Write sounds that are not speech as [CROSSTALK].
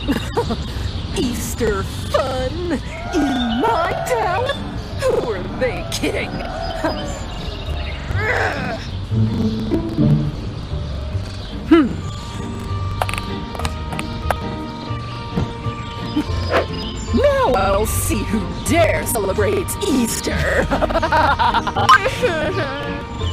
[LAUGHS] Easter fun in my town? Who are they kidding? hmm. [LAUGHS] Now I'll see who dare celebrate Easter. [LAUGHS]